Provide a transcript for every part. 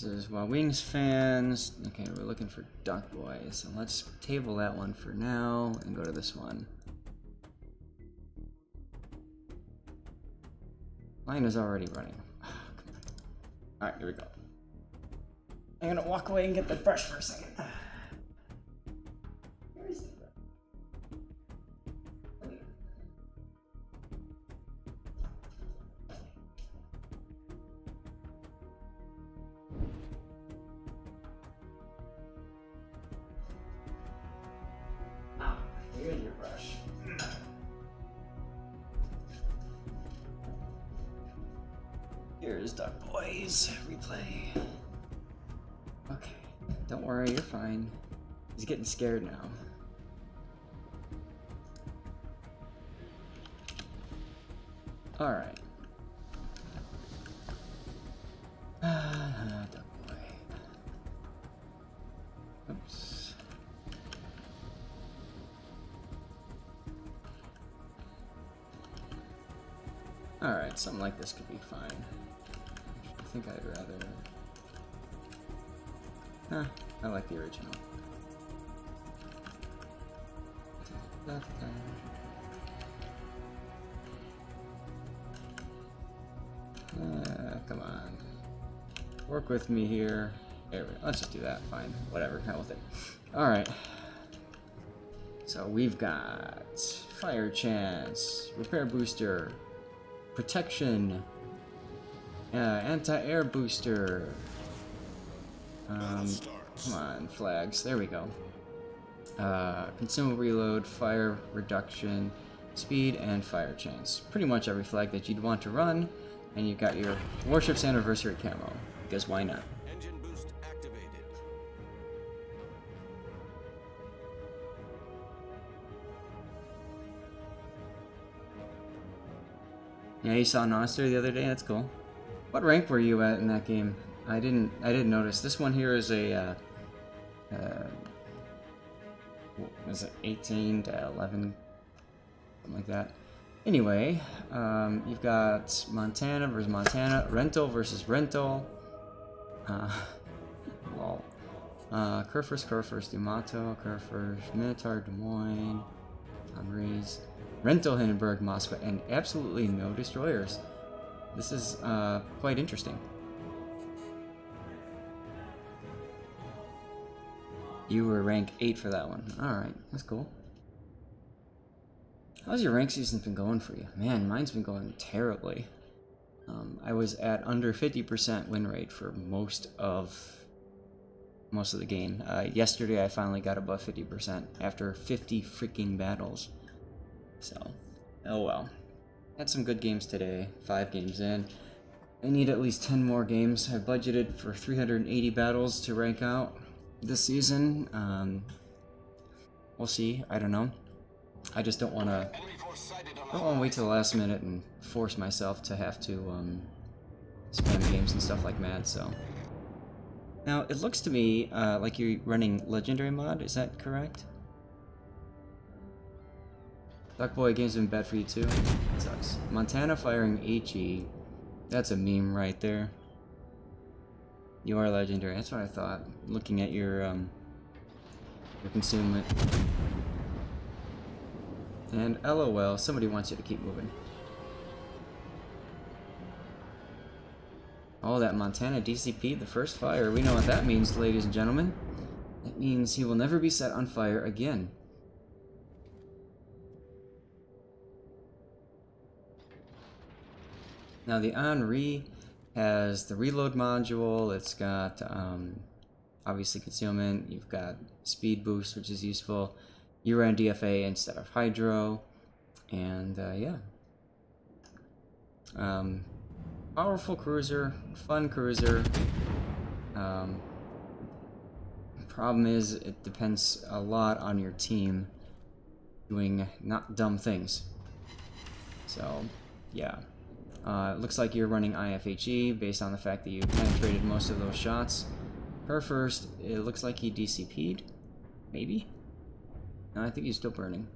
This is Wild Wings fans. Okay, we're looking for Duck Boys. So let's table that one for now and go to this one. Line is already running. Alright, here we go. I'm gonna walk away and get the brush for a second. Replay. Okay, don't worry, you're fine. He's getting scared now. All right. Ah, Boy. Oops. All right, something like this could be fine. I think I'd rather. Huh, I like the original. Uh, come on. Work with me here. There we go. Let's just do that. Fine. Whatever. Hell with it. Alright. So we've got Fire Chance, Repair Booster, Protection, uh, Anti-Air Booster, um, come on, flags. There we go. Uh, consumable reload, fire reduction, speed, and fire chance. Pretty much every flag that you'd want to run, and you've got your Warship's Anniversary camo, because why not? Engine boost activated. Yeah, you saw Noster the other day. That's cool. What rank were you at in that game? I didn't. I didn't notice. This one here is a. Uh, uh, was it 18 to 11, something like that. Anyway, um, you've got Montana versus Montana, Rental versus Rental. Uh, lol. Uh, Kurfürst, Kurfürst, Dumato, Kurfürst, Minotaur, Des Moines, Henry's, Rental, Hindenburg, Moscow, and absolutely no destroyers. This is uh, quite interesting. You were rank 8 for that one. Alright, that's cool. How's your rank season been going for you? Man, mine's been going terribly. Um, I was at under 50% win rate for most of most of the game. Uh, yesterday I finally got above 50% after 50 freaking battles. So, oh well. Had some good games today, five games in. I need at least 10 more games. I've budgeted for 380 battles to rank out this season. Um, we'll see. I don't know. I just don't want to. Don't want to wait till the last minute and force myself to have to um, spam games and stuff like mad. So now it looks to me uh, like you're running legendary mod. Is that correct? Duckboy games have been bad for you too. Sucks. Montana firing HE. That's a meme right there. You are legendary. That's what I thought. Looking at your um, your consummate. And LOL, somebody wants you to keep moving. Oh, that Montana DCP, the first fire. We know what that means, ladies and gentlemen. It means he will never be set on fire again. Now the Henri has the reload module. It's got um, obviously concealment. You've got speed boost, which is useful. You ran DFA instead of Hydro, and uh, yeah. Um, powerful cruiser, fun cruiser. Um, problem is, it depends a lot on your team doing not dumb things. So, yeah. Uh, it looks like you're running IFHE based on the fact that you penetrated most of those shots. Kurfürst, it looks like he DCP'd. Maybe? No, I think he's still burning.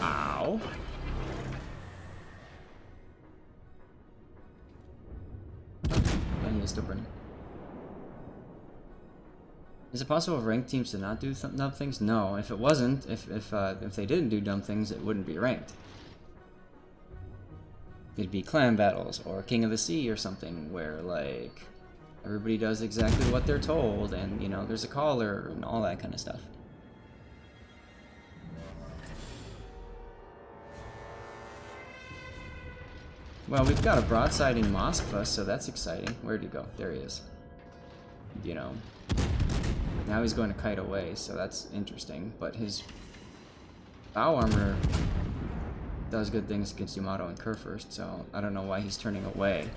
Ow. But he is still burning it possible for ranked teams to not do th dumb things? No. If it wasn't, if if uh, if they didn't do dumb things, it wouldn't be ranked. It'd be clan battles or King of the Sea or something where like everybody does exactly what they're told, and you know there's a caller and all that kind of stuff. Well, we've got a broadsiding Moskva, so that's exciting. Where'd he go? There he is. You know. Now he's going to kite away, so that's interesting. But his bow armor does good things against Yamato and Kurfürst, so I don't know why he's turning away.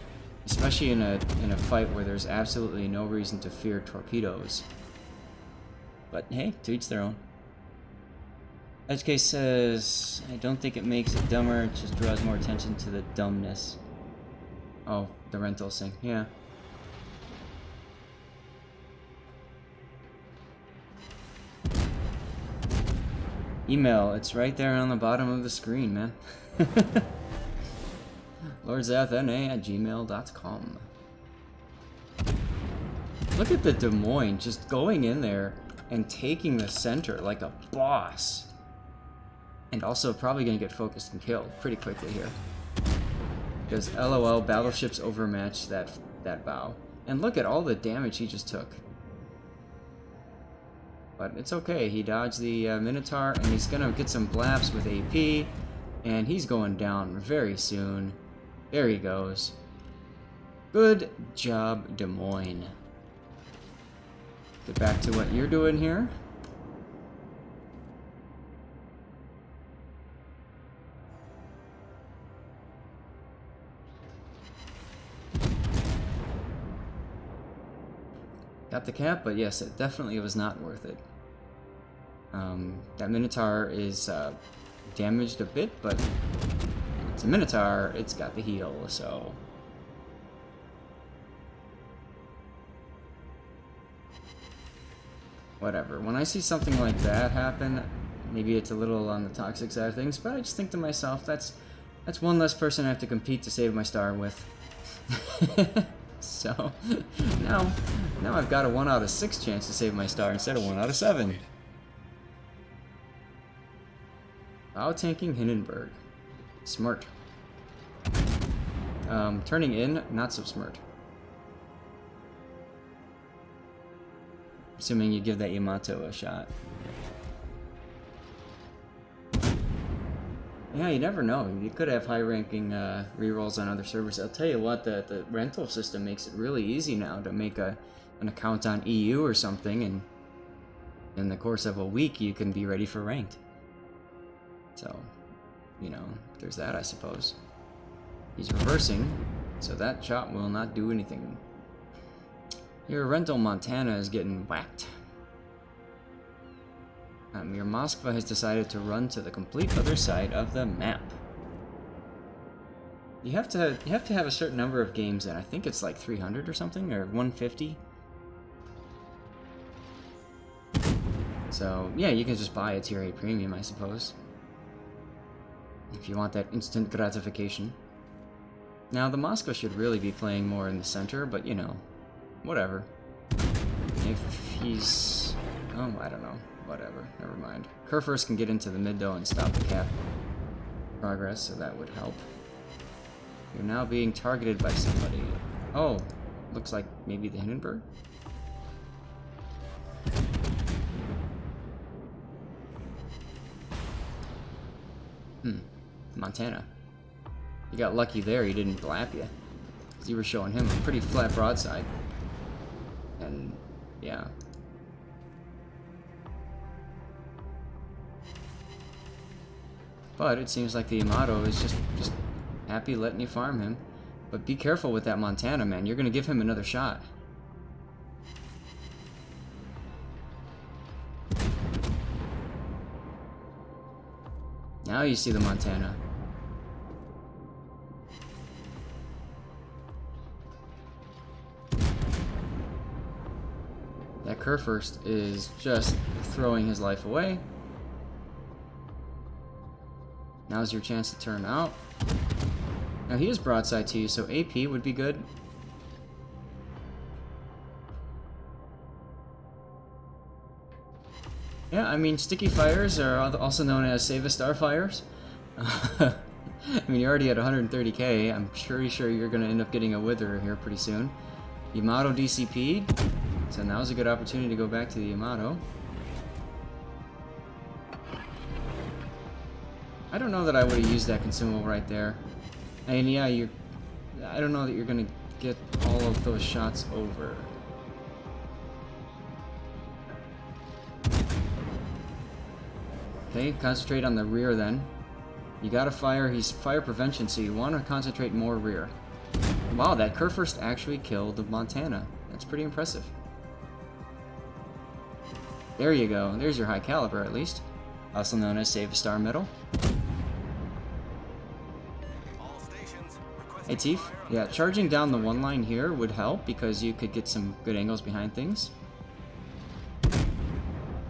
Especially in a in a fight where there's absolutely no reason to fear torpedoes. But hey, to each their own. Edgecase says, I don't think it makes it dumber, it just draws more attention to the dumbness. Oh, the rental thing, yeah. Email, it's right there on the bottom of the screen, man. LordZathNA at gmail.com. Look at the Des Moines just going in there and taking the center like a boss. And also probably going to get focused and killed pretty quickly here. Because LOL, battleships overmatched that, that bow. And look at all the damage he just took. But it's okay, he dodged the uh, Minotaur, and he's to get some blaps with AP. And he's going down very soon. There he goes. Good job, Des Moines. Get back to what you're doing here. The cap, but yes, it definitely was not worth it. Um, that Minotaur is uh, damaged a bit, but it's a Minotaur, it's got the heal, so... Whatever. When I see something like that happen, maybe it's a little on the toxic side of things, but I just think to myself, that's that's one less person I have to compete to save my star with. So now, now I've got a 1 out of 6 chance to save my star instead of 1 out of 7. Bow tanking Hindenburg. Smart. Um, turning in, not so smart. Assuming you give that Yamato a shot. Yeah, you never know. You could have high-ranking uh, rerolls on other servers. I'll tell you what, the, the rental system makes it really easy now to make a an account on EU or something, and in the course of a week, you can be ready for ranked. So, you know, there's that, I suppose. He's reversing, so that shot will not do anything. Your rental Montana is getting whacked. Um, your Moskva has decided to run to the complete other side of the map. You have to you have to have a certain number of games in. I think it's like 300 or something, or 150. So, yeah, you can just buy a tier 8 premium, I suppose. If you want that instant gratification. Now, the Moskva should really be playing more in the center, but, you know, whatever. If he's... Oh, I don't know whatever, never mind. Kurfürst can get into the mid though and stop the cap progress, so that would help. You're now being targeted by somebody. Oh, looks like maybe the Hindenburg? Hmm, Montana. You got lucky there, he didn't blap you. Because you were showing him a pretty flat broadside. And, yeah, But it seems like the Yamato is just, just happy letting you farm him. But be careful with that Montana, man. You're going to give him another shot. Now you see the Montana. That Kurfürst is just throwing his life away. Now's your chance to turn out. Now he is broadside to you, so AP would be good. Yeah, I mean, sticky fires are also known as save a star fires. I mean, you're already at 130k. I'm pretty sure you're going to end up getting a wither here pretty soon. Yamato DCP, so now's a good opportunity to go back to the Yamato. I don't know that I would have used that consumable right there. And yeah, you I don't know that you're gonna get all of those shots over. Okay, concentrate on the rear then. You gotta fire, he's fire prevention, so you want to concentrate more rear. Wow, that Kurfürst actually killed the Montana. That's pretty impressive. There you go, there's your high caliber at least. Also known as Save a Star Medal. Hey Tief, yeah, charging down the one line here would help because you could get some good angles behind things.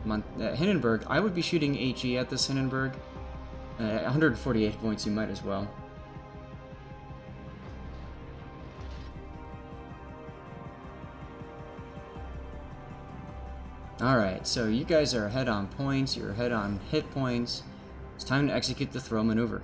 Mon uh, Hindenburg, I would be shooting HE at this Hindenburg. Uh, 148 points, you might as well. Alright, so you guys are ahead on points, you're ahead on hit points. It's time to execute the throw maneuver.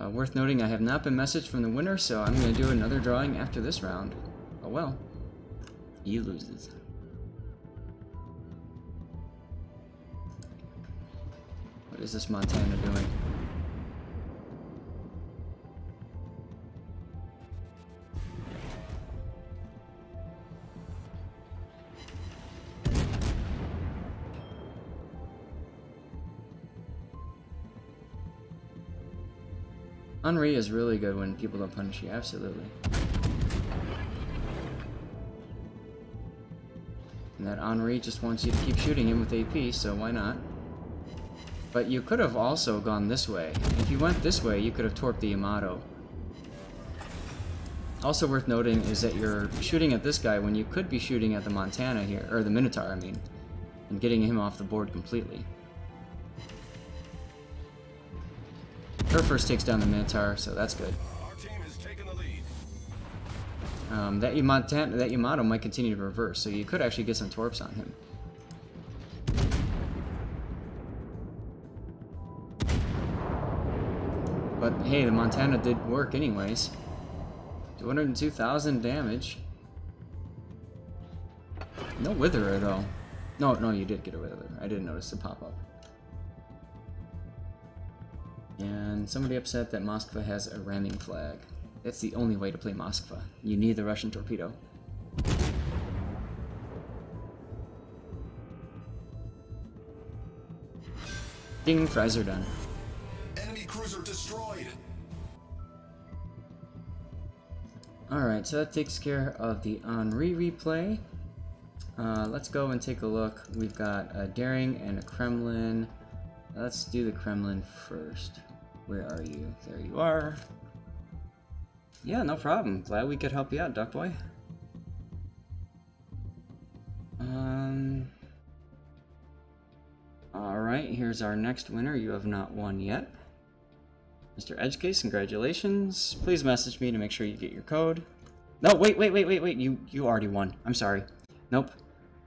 Uh, worth noting, I have not been messaged from the winner, so I'm going to do another drawing after this round. Oh well. He loses. What is this Montana doing? Henri is really good when people don't punish you, absolutely. And that Henri just wants you to keep shooting him with AP, so why not? But you could have also gone this way. If you went this way, you could have torped the Yamato. Also worth noting is that you're shooting at this guy when you could be shooting at the Montana here, or the Minotaur, I mean, and getting him off the board completely. Kurfürst takes down the Minotaur, so that's good. Our team has taken the lead. Um, that Yamato, that Yamato might continue to reverse, so you could actually get some torps on him. But hey, the Montana did work anyways. 202,000 damage. No Witherer though. No, no, you did get a Witherer. I didn't notice the pop up. And somebody upset that Moskva has a ramming flag. That's the only way to play Moskva. You need the Russian torpedo. Ding, fries are done. Enemy cruiser destroyed. Alright, so that takes care of the Henri replay. Uh, let's go and take a look. We've got a Daring and a Kremlin. Let's do the Kremlin first. Where are you? There you are. Yeah, no problem. Glad we could help you out, Duck Boy. Um. Alright, here's our next winner. You have not won yet. Mr. Edgecase, congratulations. Please message me to make sure you get your code. No, wait, wait, wait, wait, wait. You you already won. I'm sorry. Nope.